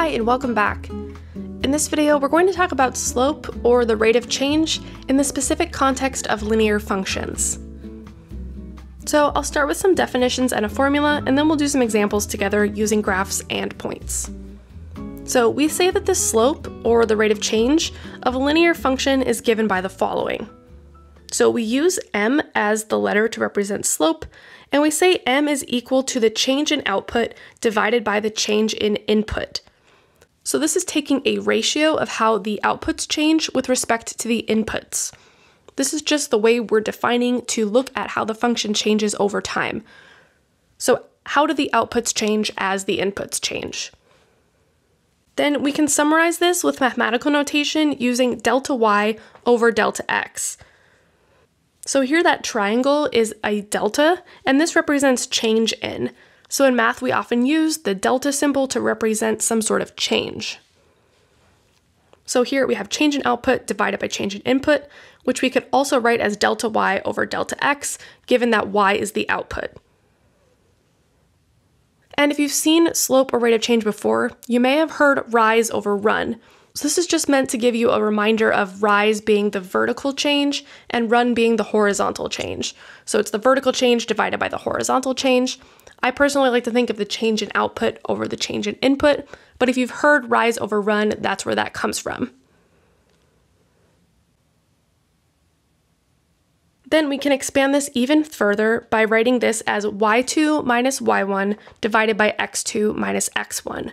Hi and welcome back. In this video, we're going to talk about slope, or the rate of change, in the specific context of linear functions. So I'll start with some definitions and a formula, and then we'll do some examples together using graphs and points. So we say that the slope, or the rate of change, of a linear function is given by the following. So we use m as the letter to represent slope, and we say m is equal to the change in output divided by the change in input. So this is taking a ratio of how the outputs change with respect to the inputs. This is just the way we're defining to look at how the function changes over time. So how do the outputs change as the inputs change? Then we can summarize this with mathematical notation using delta y over delta x. So here that triangle is a delta, and this represents change in. So in math, we often use the delta symbol to represent some sort of change. So here we have change in output divided by change in input, which we could also write as delta y over delta x, given that y is the output. And if you've seen slope or rate of change before, you may have heard rise over run. So this is just meant to give you a reminder of rise being the vertical change and run being the horizontal change. So it's the vertical change divided by the horizontal change, I personally like to think of the change in output over the change in input, but if you've heard rise over run, that's where that comes from. Then we can expand this even further by writing this as y2 minus y1 divided by x2 minus x1.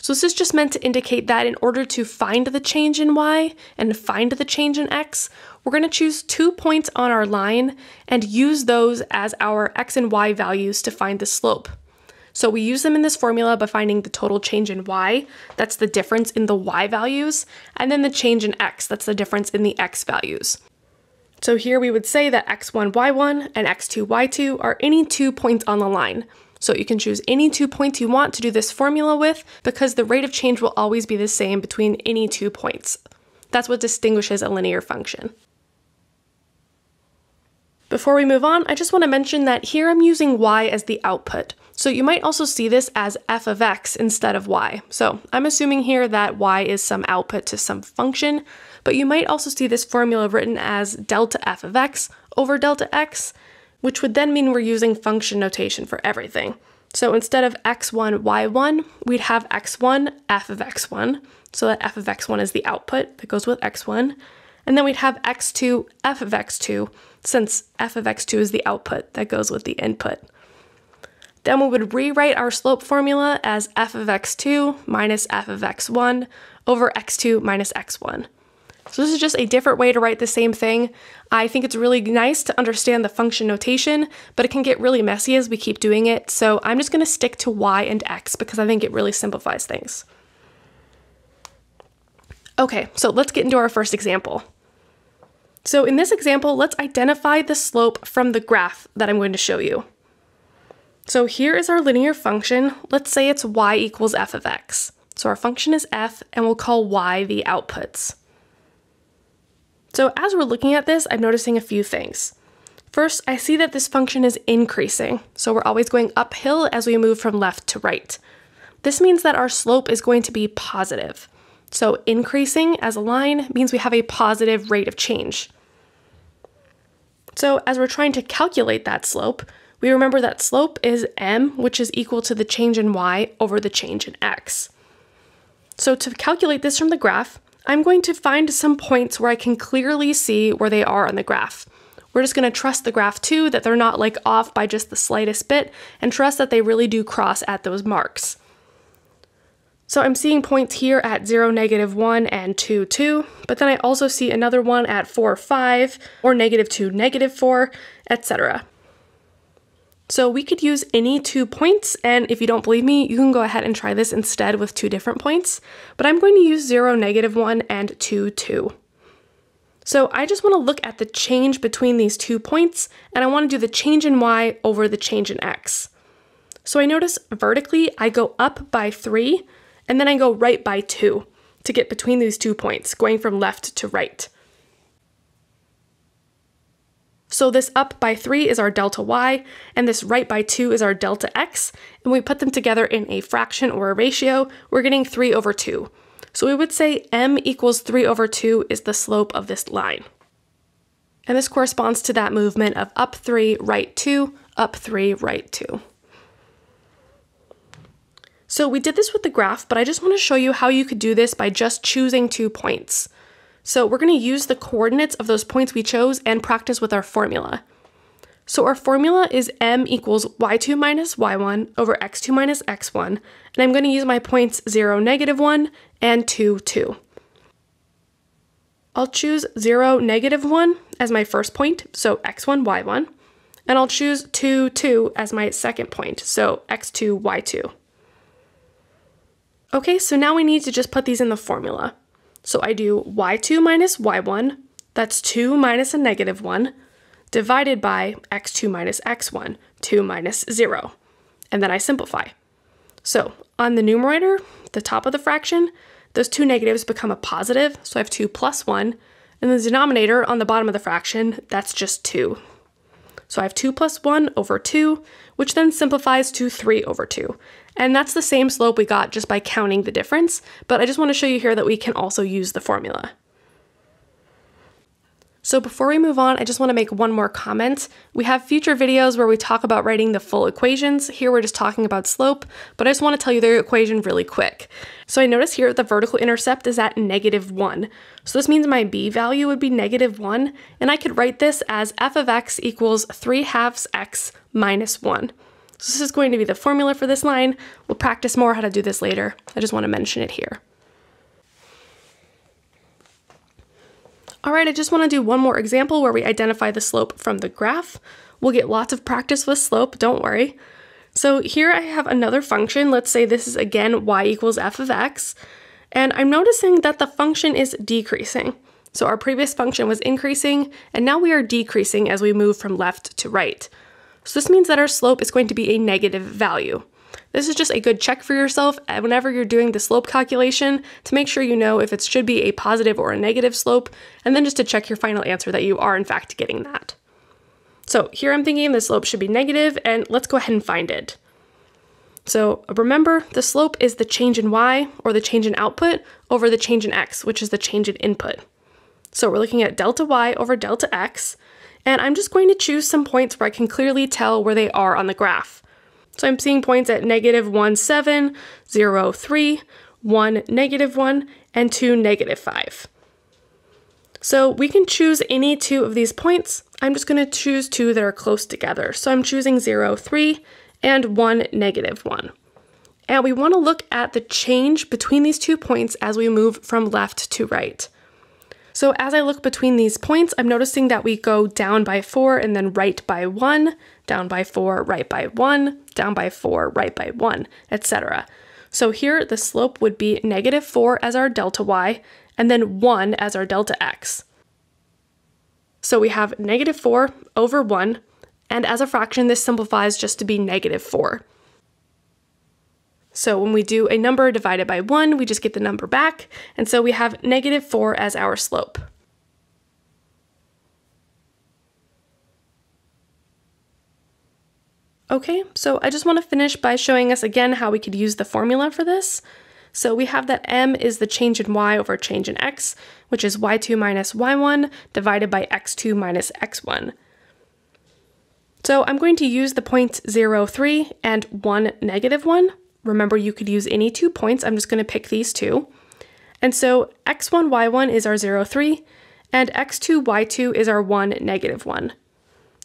So this is just meant to indicate that in order to find the change in y and find the change in x, we're going to choose two points on our line and use those as our x and y values to find the slope. So we use them in this formula by finding the total change in y, that's the difference in the y values, and then the change in x, that's the difference in the x values. So here we would say that x1, y1 and x2, y2 are any two points on the line. So you can choose any two points you want to do this formula with because the rate of change will always be the same between any two points. That's what distinguishes a linear function. Before we move on, I just want to mention that here I'm using y as the output. So you might also see this as f of x instead of y. So I'm assuming here that y is some output to some function, but you might also see this formula written as delta f of x over delta x, which would then mean we're using function notation for everything. So instead of x1, y1, we'd have x1, f of x1, so that f of x1 is the output that goes with x1, and then we'd have x2, f of x2, since f of x2 is the output that goes with the input. Then we would rewrite our slope formula as f of x2 minus f of x1 over x2 minus x1. So this is just a different way to write the same thing. I think it's really nice to understand the function notation, but it can get really messy as we keep doing it. So I'm just going to stick to y and x because I think it really simplifies things. Okay, so let's get into our first example. So in this example, let's identify the slope from the graph that I'm going to show you. So here is our linear function. Let's say it's y equals f of x. So our function is f, and we'll call y the outputs. So as we're looking at this, I'm noticing a few things. First, I see that this function is increasing, so we're always going uphill as we move from left to right. This means that our slope is going to be positive. So increasing as a line means we have a positive rate of change. So as we're trying to calculate that slope, we remember that slope is m, which is equal to the change in y over the change in x. So to calculate this from the graph, I'm going to find some points where I can clearly see where they are on the graph. We're just going to trust the graph too, that they're not like off by just the slightest bit, and trust that they really do cross at those marks. So I'm seeing points here at 0, negative 1, and 2, 2, but then I also see another one at 4, 5, or negative 2, negative 4, etc. So we could use any two points, and if you don't believe me, you can go ahead and try this instead with two different points, but I'm going to use 0, negative 1, and 2, 2. So I just want to look at the change between these two points, and I want to do the change in y over the change in x. So I notice vertically I go up by 3, and then I go right by 2 to get between these two points, going from left to right. So this up by 3 is our delta y, and this right by 2 is our delta x, and we put them together in a fraction or a ratio, we're getting 3 over 2. So we would say m equals 3 over 2 is the slope of this line. And this corresponds to that movement of up 3, right 2, up 3, right 2. So we did this with the graph, but I just want to show you how you could do this by just choosing two points. So we're going to use the coordinates of those points we chose and practice with our formula. So our formula is m equals y2 minus y1 over x2 minus x1, and I'm going to use my points 0, negative 1, and 2, 2. I'll choose 0, negative 1 as my first point, so x1, y1, and I'll choose 2, 2 as my second point, so x2, y2. Okay, so now we need to just put these in the formula. So I do y2 minus y1, that's 2 minus a negative 1, divided by x2 minus x1, 2 minus 0. And then I simplify. So on the numerator, the top of the fraction, those two negatives become a positive, so I have 2 plus 1. And the denominator on the bottom of the fraction, that's just 2. So I have 2 plus 1 over 2, which then simplifies to 3 over 2. And that's the same slope we got just by counting the difference, but I just want to show you here that we can also use the formula. So before we move on, I just want to make one more comment. We have future videos where we talk about writing the full equations. Here we're just talking about slope, but I just want to tell you the equation really quick. So I notice here the vertical intercept is at negative 1. So this means my b value would be negative 1, and I could write this as f of x equals 3 halves x minus 1. So this is going to be the formula for this line. We'll practice more how to do this later. I just want to mention it here. All right, I just want to do one more example where we identify the slope from the graph. We'll get lots of practice with slope, don't worry. So here I have another function. Let's say this is again y equals f of x. And I'm noticing that the function is decreasing. So our previous function was increasing, and now we are decreasing as we move from left to right. So this means that our slope is going to be a negative value. This is just a good check for yourself uh, whenever you're doing the slope calculation to make sure you know if it should be a positive or a negative slope, and then just to check your final answer that you are in fact getting that. So here I'm thinking the slope should be negative, and let's go ahead and find it. So remember, the slope is the change in y, or the change in output, over the change in x, which is the change in input. So we're looking at delta y over delta x, and I'm just going to choose some points where I can clearly tell where they are on the graph. So I'm seeing points at negative 1, 7, 0, 3, 1, negative 1, and 2, negative 5. So we can choose any two of these points. I'm just going to choose two that are close together. So I'm choosing 0, 3, and 1, negative 1. And we want to look at the change between these two points as we move from left to right. So as I look between these points, I'm noticing that we go down by 4 and then right by 1, down by 4, right by 1, down by 4, right by 1, etc. So here the slope would be negative 4 as our delta y, and then 1 as our delta x. So we have negative 4 over 1, and as a fraction this simplifies just to be negative 4. So when we do a number divided by 1, we just get the number back, and so we have negative 4 as our slope. Okay, so I just want to finish by showing us again how we could use the formula for this. So we have that m is the change in y over change in x, which is y2 minus y1 divided by x2 minus x1. So I'm going to use the points 0, 3 and 1, negative 1 Remember, you could use any two points. I'm just going to pick these two. And so x1, y1 is our 0, 3, and x2, y2 is our 1, negative 1.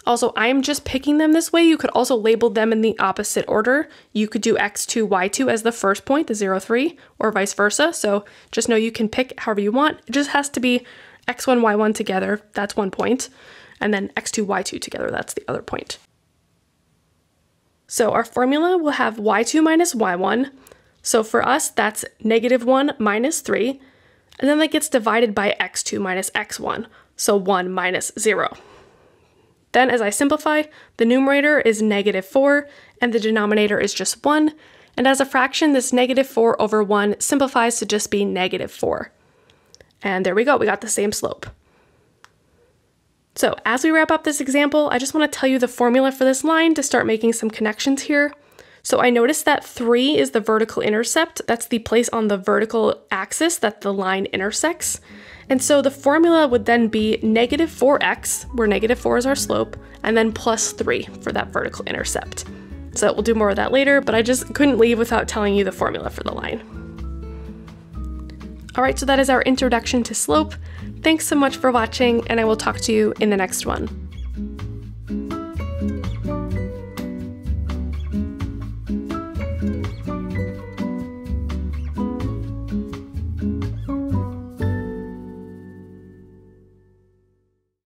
Also, I'm just picking them this way. You could also label them in the opposite order. You could do x2, y2 as the first point, the 0, 3, or vice versa. So just know you can pick however you want. It just has to be x1, y1 together. That's one point. And then x2, y2 together. That's the other point. So our formula will have y2 minus y1. So for us, that's negative 1 minus 3. And then that gets divided by x2 minus x1, so 1 minus 0. Then as I simplify, the numerator is negative 4, and the denominator is just 1. And as a fraction, this negative 4 over 1 simplifies to just be negative 4. And there we go, we got the same slope. So as we wrap up this example, I just want to tell you the formula for this line to start making some connections here. So I noticed that 3 is the vertical intercept. That's the place on the vertical axis that the line intersects. And so the formula would then be negative 4x, where negative 4 is our slope, and then plus 3 for that vertical intercept. So we'll do more of that later, but I just couldn't leave without telling you the formula for the line. Alright, so that is our introduction to slope. Thanks so much for watching, and I will talk to you in the next one.